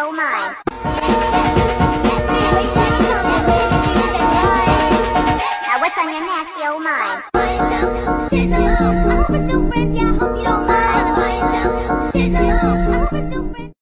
oh my. Now what's on your nasty oh my? Sitting alone, I'm with friends, yeah, I hope you don't mind. By sitting alone,